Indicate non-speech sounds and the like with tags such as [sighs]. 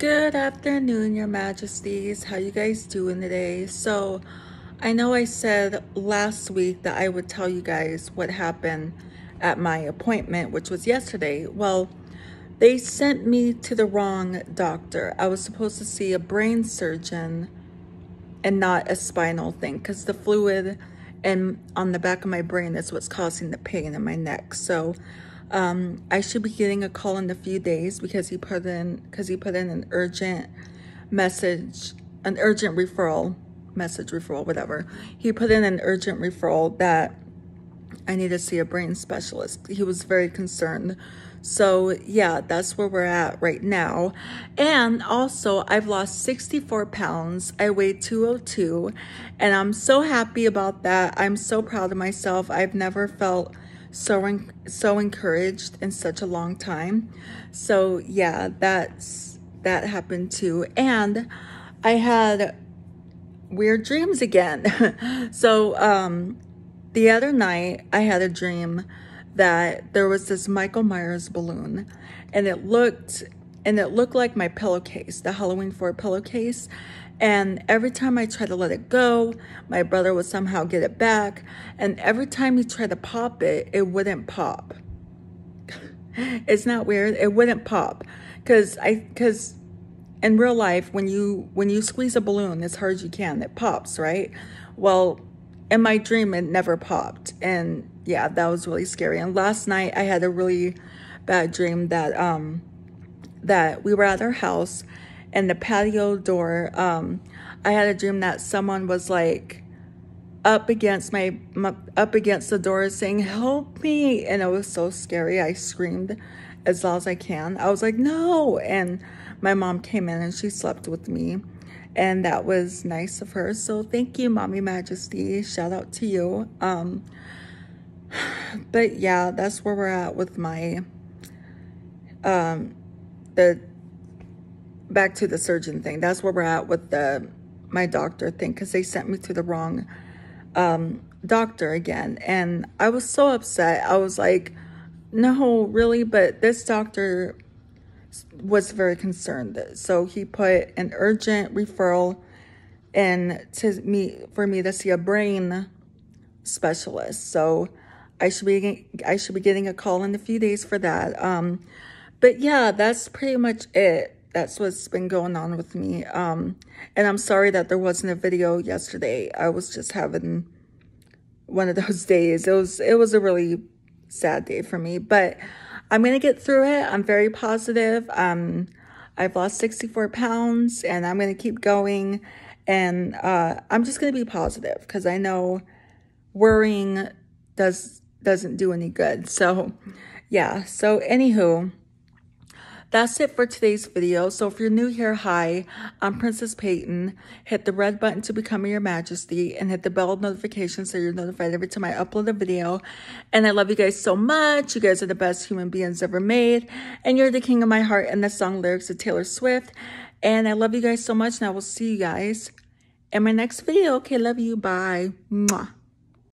Good afternoon, your majesties. How you guys doing today? So, I know I said last week that I would tell you guys what happened at my appointment, which was yesterday. Well, they sent me to the wrong doctor. I was supposed to see a brain surgeon and not a spinal thing because the fluid and on the back of my brain is what's causing the pain in my neck. So um, I should be getting a call in a few days because he put in because he put in an urgent message, an urgent referral message referral, whatever. He put in an urgent referral that I need to see a brain specialist. He was very concerned. So yeah, that's where we're at right now. And also I've lost 64 pounds. I weigh 202 and I'm so happy about that. I'm so proud of myself. I've never felt so so encouraged in such a long time. So yeah, that's that happened too. And I had weird dreams again. [laughs] so um the other night I had a dream that there was this Michael Myers balloon and it looked and it looked like my pillowcase, the Halloween 4 pillowcase. And every time I tried to let it go, my brother would somehow get it back. And every time he tried to pop it, it wouldn't pop. [laughs] it's not weird. It wouldn't pop. Cause I, cause in real life, when you, when you squeeze a balloon as hard as you can, it pops, right? Well, in my dream, it never popped. And yeah, that was really scary. And last night I had a really bad dream that, um, that we were at our house and the patio door, um, I had a dream that someone was like up against my, my, up against the door saying, help me. And it was so scary. I screamed as loud as I can. I was like, no. And my mom came in and she slept with me. And that was nice of her. So thank you, Mommy Majesty. Shout out to you. Um, [sighs] but yeah, that's where we're at with my, um, the back to the surgeon thing. That's where we're at with the my doctor thing because they sent me to the wrong um, doctor again. And I was so upset. I was like, no, really? But this doctor was very concerned. So he put an urgent referral in to me for me to see a brain specialist. So I should be I should be getting a call in a few days for that. Um, but yeah, that's pretty much it that's what's been going on with me. Um, and I'm sorry that there wasn't a video yesterday. I was just having one of [laughs] those days. It was, it was a really sad day for me, but I'm going to get through it. I'm very positive. Um, I've lost 64 pounds and I'm going to keep going. And, uh, I'm just going to be positive because I know worrying does, doesn't do any good. So yeah. So anywho, that's it for today's video. So if you're new here, hi, I'm Princess Peyten. Hit the red button to become your majesty and hit the bell notification so you're notified every time I upload a video. And I love you guys so much. You guys are the best human beings ever made. And you're the king of my heart and the song lyrics of Taylor Swift. And I love you guys so much and I will see you guys in my next video. Okay, love you. Bye. Mwah.